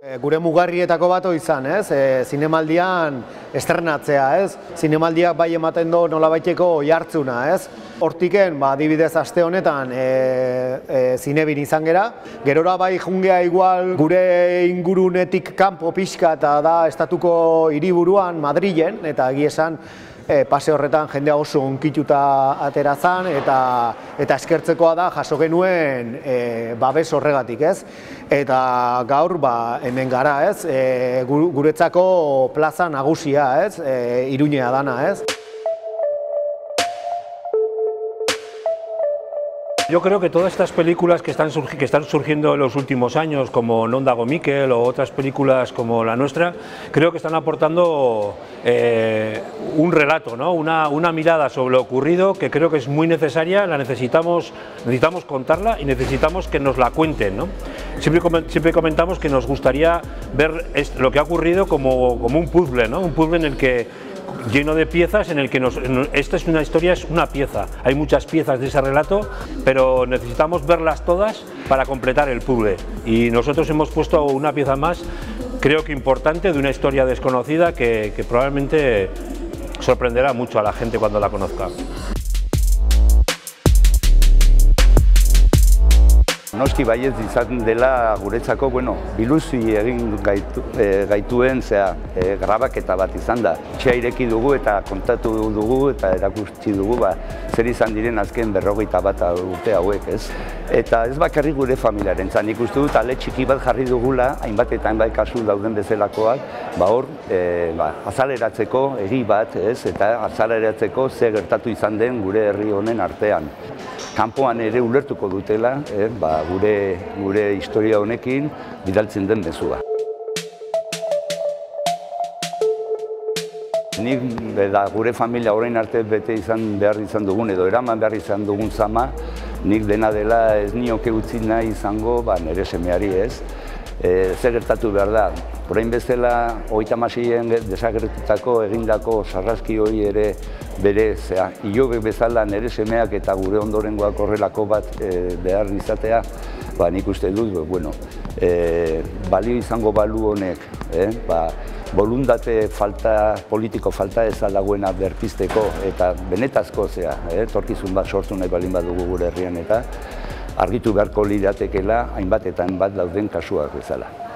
gure mugarrietako bato izan, ez? E, zinemaldian estrenatzea, ez? Zinemaldiak bai ematen du nolabaiteko jartzuna, ez? Hortiken, ba, adibidez aste honetan e, e, zinebin izan gera, gerora bai jungea igual gure ingurunetik kanpo pixka eta da estatuko hiriburuan Madrilen, eta egia esan e, pase horretan jendea oso onkituta atera zan, eta, eta eskertzekoa da jaso genuen e, babes horregatik, ez? Eta gaur ba, hemen gara, ez? E, guretzako plaza nagusia, ez? E, Iruñea dana, ez? Yo creo que todas estas películas que están, que están surgiendo en los últimos años, como Nondago Miquel o otras películas como la nuestra, creo que están aportando eh, un relato, ¿no? una, una, mirada sobre lo ocurrido que creo que es muy necesaria, la necesitamos, necesitamos contarla y necesitamos que nos la cuenten. ¿no? Siempre, siempre comentamos que nos gustaría ver lo que ha ocurrido como, como un puzzle, ¿no? un puzzle en el que lleno de piezas en el que nos, esta es una historia, es una pieza. Hay muchas piezas de ese relato, pero necesitamos verlas todas para completar el puzzle. Y nosotros hemos puesto una pieza más, creo que importante, de una historia desconocida que, que probablemente sorprenderá mucho a la gente cuando la conozca. Noski baiez izan dela guretzako, bueno, biluzi egin gaitu, e, gaituen zea, e, grabaketa bat izan da. Txea ireki dugu eta kontatu dugu eta erakutsi dugu ba, zer izan diren azken berrogeita bat urte hauek, ez? Eta ez bakarrik gure familiaren zan, ikustu dut ale txiki bat jarri dugula, hainbat eta hainbat kasu dauden bezalakoak, ba hor, e, ba, azaleratzeko egi bat, ez? Eta azaleratzeko ze gertatu izan den gure herri honen artean. Kanpoan ere ulertuko dutela, eh, ba, gure, gure historia honekin bidaltzen den bezua. Nik da, gure familia orain arte bete izan behar izan dugun edo eraman behar izan dugun zama, nik dena dela ez nioke utzi nahi izango ba, nire semeari ez. E, zer gertatu behar da, orain bezala oita masien desagertutako egindako sarraski hori ere bere zea, ilobe bezala nire semeak eta gure ondorengoak horrelako bat e, behar izatea, ba, nik uste dut, bueno, e, balio izango balu honek, eh, ba, bolundate falta, politiko falta ez dagoena berpisteko eta benetazko zea, eh, torkizun bat sortu nahi balin badugu gure herrian eta argitu beharko liratekela hainbat eta hainbat dauden kasuak bezala.